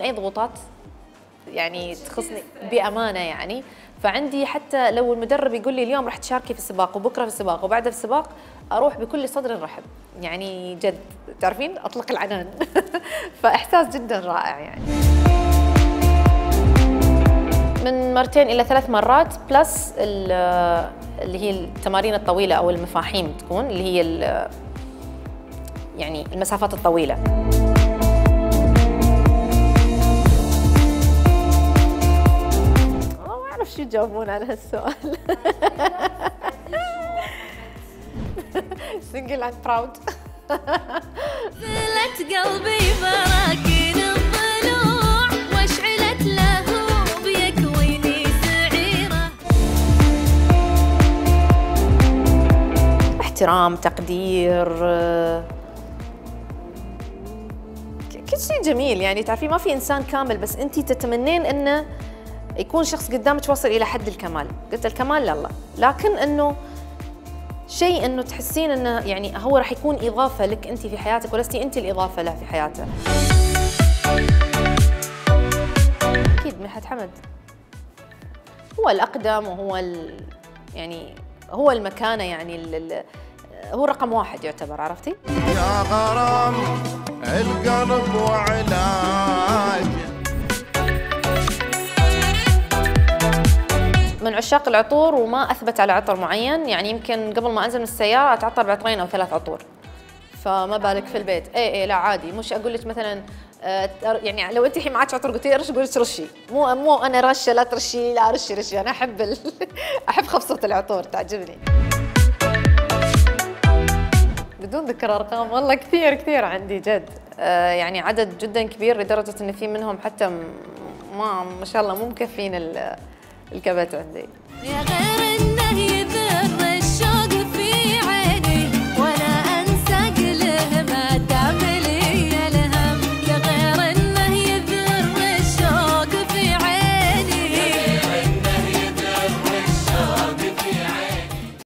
اي ضغوطات يعني تخصني بأمانة يعني. فعندي حتى لو المدرب يقول لي اليوم راح تشاركي في السباق وبكرة في السباق وبعده في السباق أروح بكل صدر رحب. يعني جد تعرفين؟ أطلق العنان. فإحساس جدا رائع يعني. من مرتين إلى ثلاث مرات بلس اللي هي التمارين الطويلة أو المفاهيم تكون اللي هي يعني المسافات الطويلة. ما اعرف شو يجاوبون على هالسؤال؟ سنجل اند براود ثلت قلبي براكين الضلوع واشعلت له بيكويني سعيرة. احترام تقدير كل شيء جميل. يعني تعرفي ما في إنسان كامل بس انت تتمنين إنه يكون شخص قدامك واصل إلى حد الكمال. قلت الكمال لا لكن إنه شيء إنه تحسين إنه يعني هو راح يكون إضافة لك أنت في حياتك ولستي أنت الإضافة له في حياته. أكيد مدحت حمد. هو الأقدم وهو ال يعني هو المكانة يعني ال هو رقم واحد يعتبر عرفتي؟ يا غرام القلب وعلاج عشاق العطور وما أثبت على عطر معين. يعني يمكن قبل ما أنزل من السيارة أتعطر بعطرين أو ثلاث عطور. فما بالك في البيت. اي اي لا عادي. مش أقول لك مثلا آه، يعني لو أنت الحين معك عطر قلت لي رش لك رشي مو مو أنا رشة لا ترشي لا رشي رشي. أنا أحب ال... أحب خفصه العطور تعجبني. بدون ذكر أرقام والله كثير كثير عندي جد. آه، يعني عدد جدا كبير لدرجة إن في منهم حتى ما ما شاء الله مو مكفين ال- الكبت عندي. يا غير